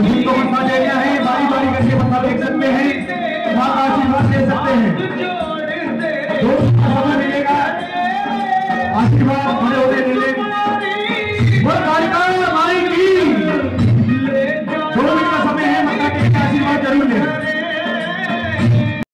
और जी को बदला दे गया है। बारी बारी करके बदला देख सकते हैं। तथा आशीर्वाद दे सकते हैं। दोस्तों मिलेगा। आशीर्वाद मिलेगा